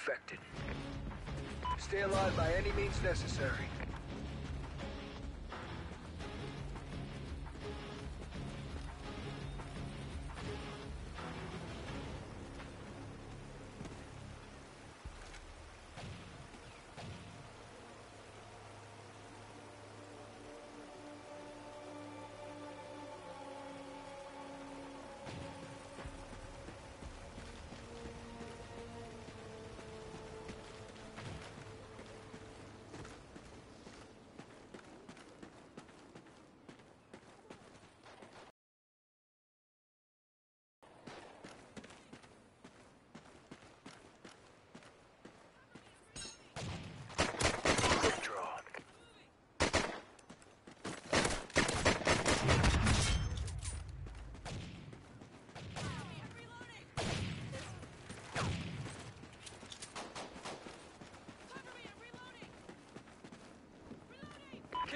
Infected. Stay alive by any means necessary.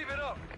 Keep it up.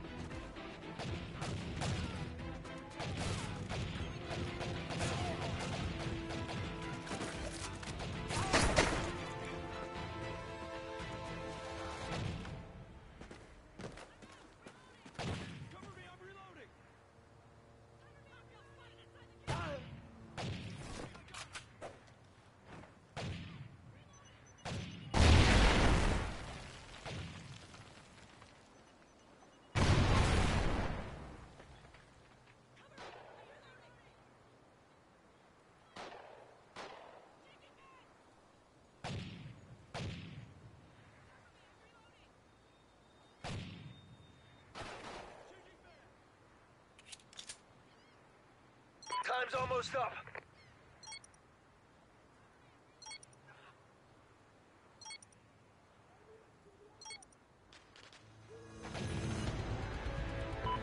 Time's almost up.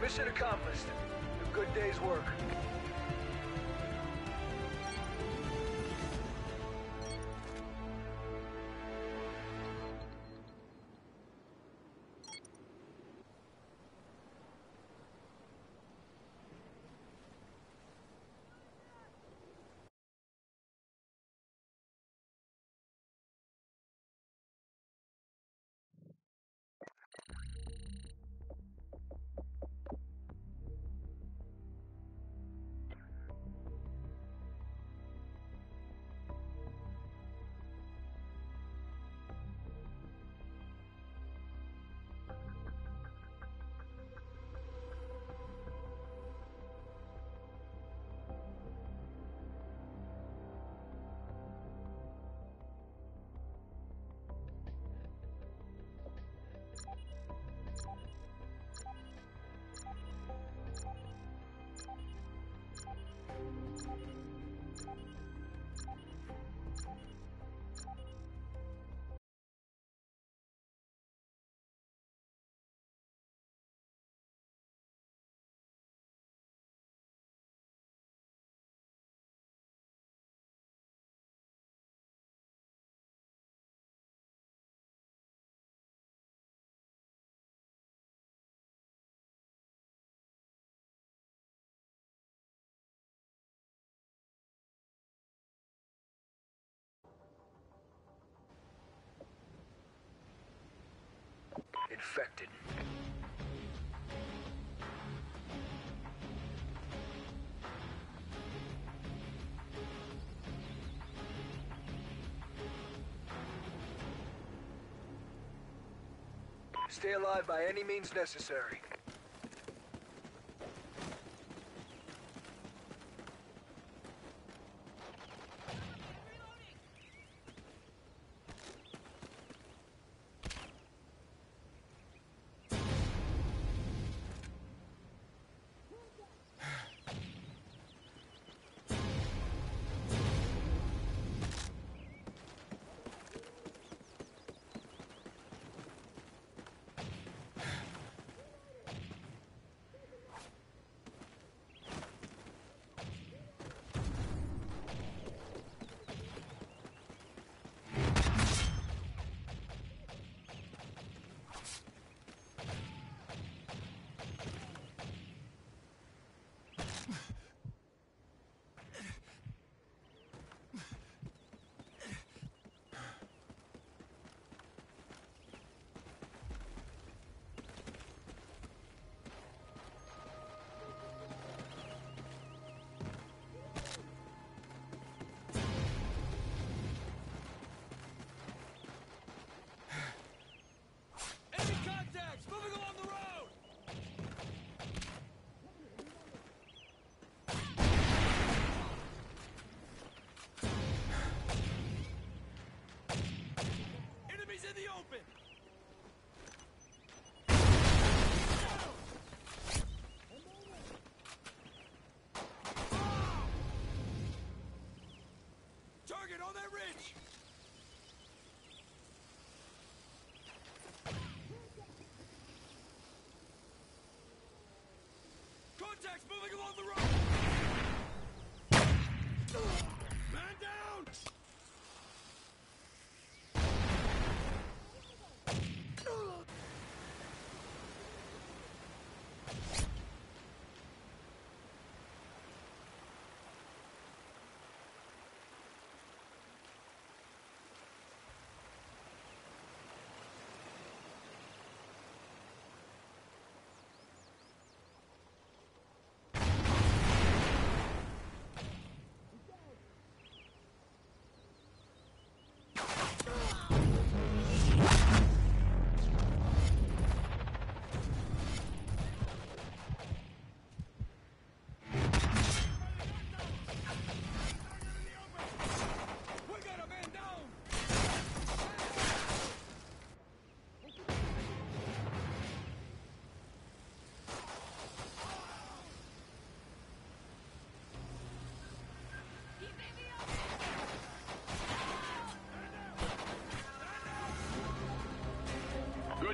Mission accomplished. A good day's work. Infected. Stay alive by any means necessary. The open! Target on that ridge! Contacts moving along the road!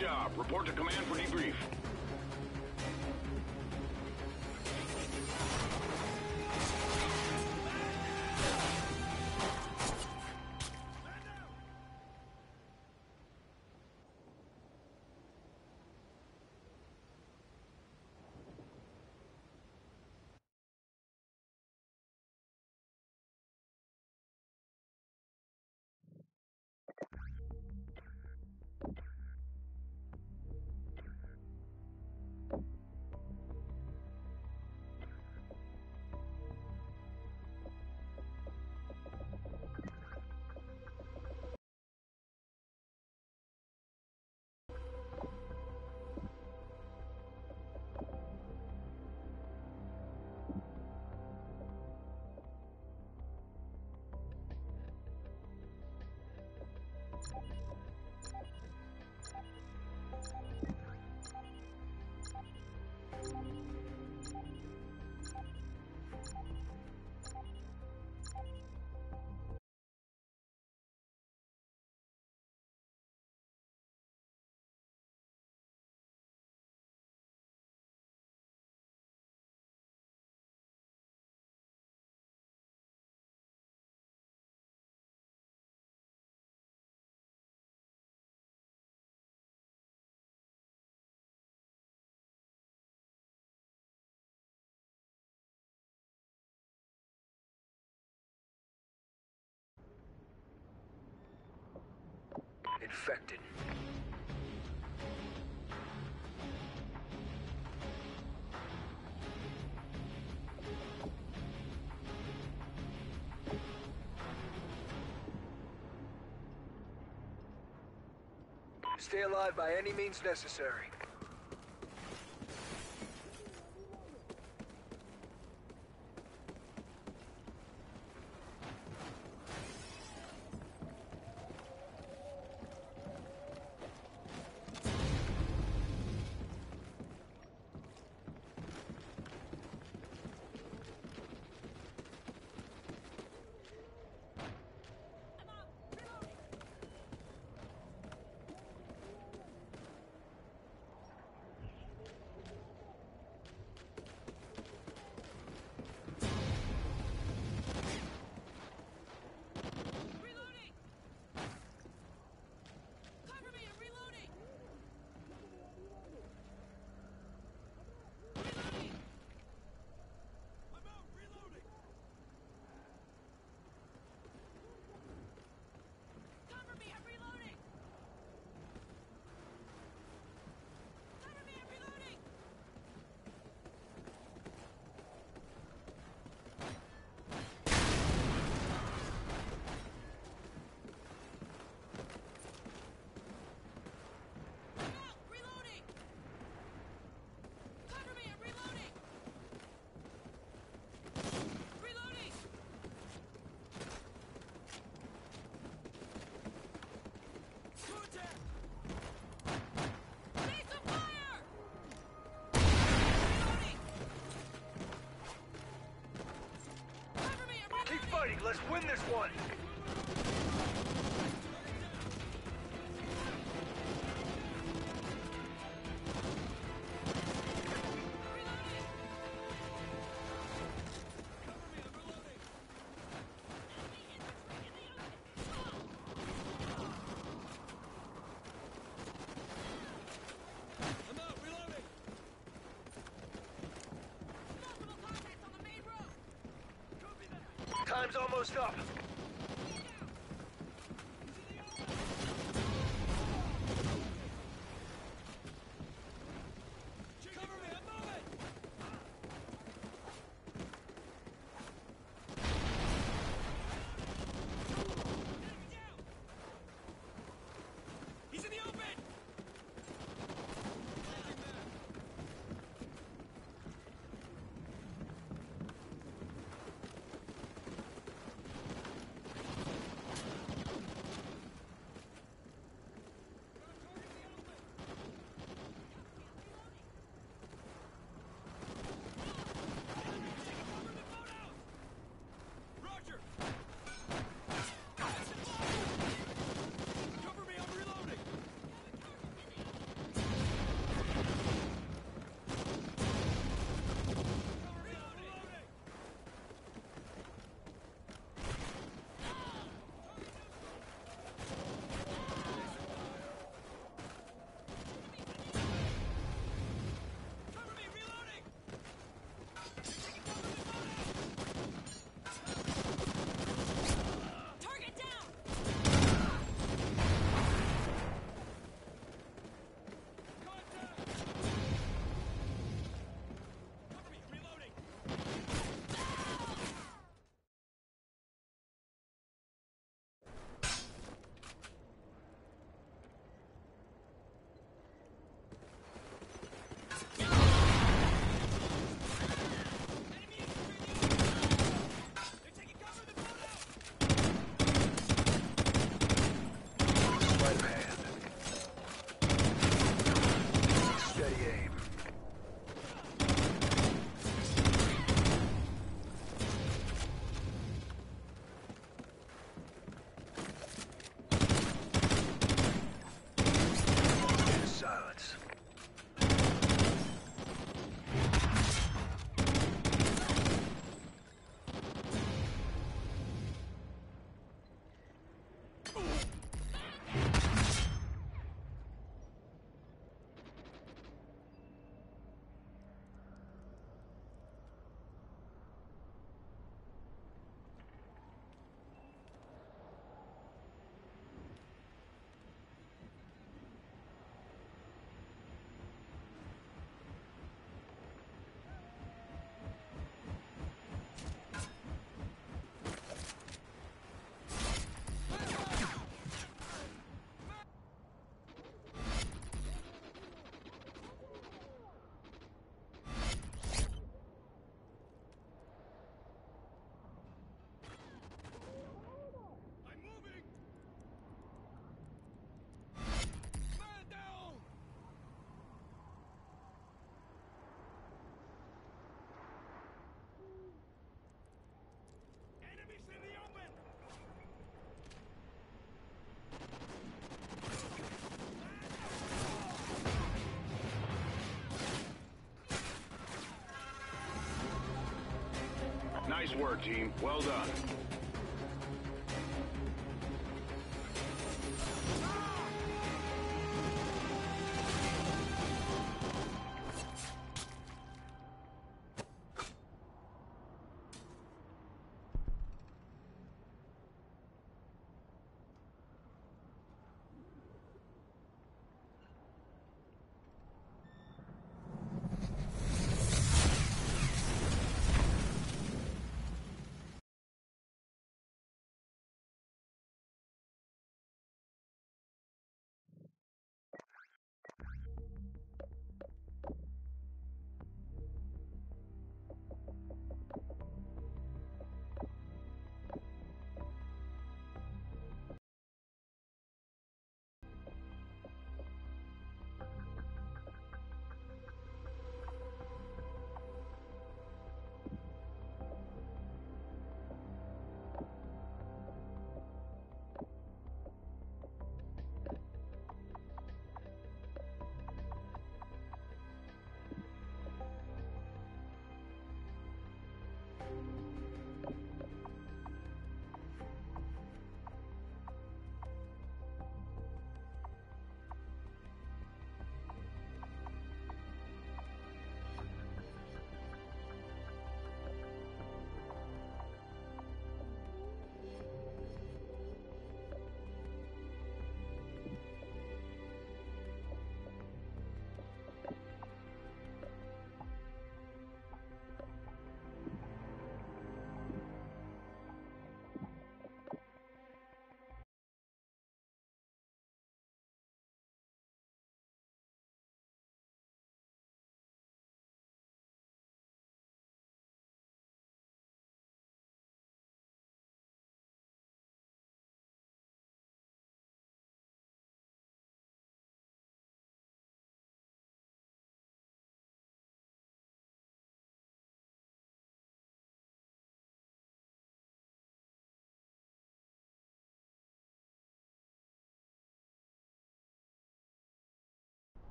Job. Report to command for debrief. Infected. Stay alive by any means necessary. Let's win this one! Time's almost up. Nice work, team. Well done.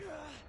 Ugh.